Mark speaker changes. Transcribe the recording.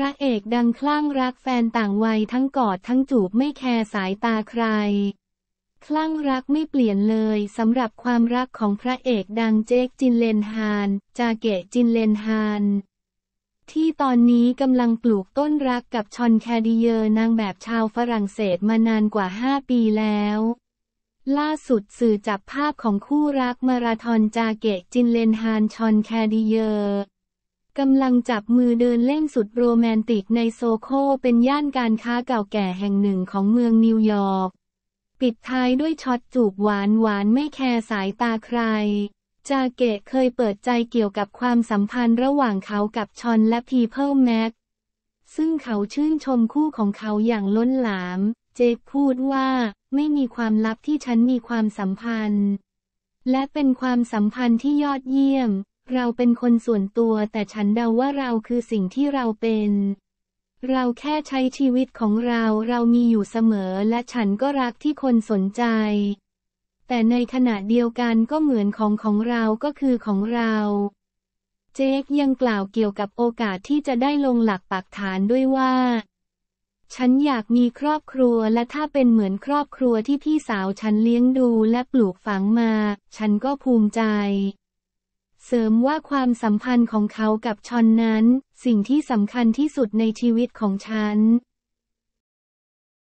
Speaker 1: ระเอกดังคลั่งรักแฟนต่างวัยทั้งกอดทั้งจูบไม่แคร์สายตาใคร คลั่งรักไม่เปลี่ยนเลยสำหรับความรักของพระเอกดังเจคจินเลนฮาน จาเกะจินเลนฮาน ที่ตอนนี้กำลังปลูกต้นรักกับชอนแคดิเยอร์นางแบบชาวฝรั่งเศสมานานกว่า 5 ปีแล้วล่าสุดสื่อจับภาพของคู่รักมาราธอนจาเกะจินเลนฮานชอนแคดิเยอร์ กำลังจับมือเดินเล่นสุดโรแมนติกในโซโหเป็นย่านการค้าเก่าแก่แห่งหนึ่งของเมืองนิวยอร์ก ปิดท้ายด้วยช็อตจูบหวานหวานไม่แคร์สายตาใคร จาเกะเคยเปิดใจเกี่ยวกับความสัมพันธ์ระหว่างเขากับชอนและ People Mag ซึ่งเขาชื่นชมคู่ของเขาอย่างล้นหลาม เจคพูดว่าไม่มีความลับที่ฉันมีความสัมพันธ์ และเป็นความสัมพันธ์ที่ยอดเยี่ยม เราเป็นคนส่วนตัวแต่ฉันเดาว่าเราคือสิ่งที่เราเป็น เราแค่ใช้ชีวิตของเราเรามีอยู่เสมอและฉันก็รักที่คนสนใจ แต่ในขณะเดียวกันก็เหมือนของของเราก็คือของเรา เจคยังกล่าวเกี่ยวกับโอกาสที่จะได้ลงหลักปักฐานด้วยว่าฉันอยากมีครอบครัวและถ้าเป็นเหมือนครอบครัวที่พี่สาวฉันเลี้ยงดูและปลูกฝังมา ฉันก็ภูมิใจ เสริมว่าความสัมพันธ์ของเขากับชอนนั้น สิ่งที่สำคัญที่สุดในชีวิตของฉัน